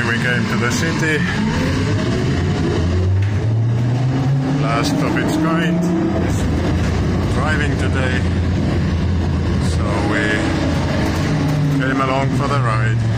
we came to the city. Last of its kind is driving today. So we came along for the ride.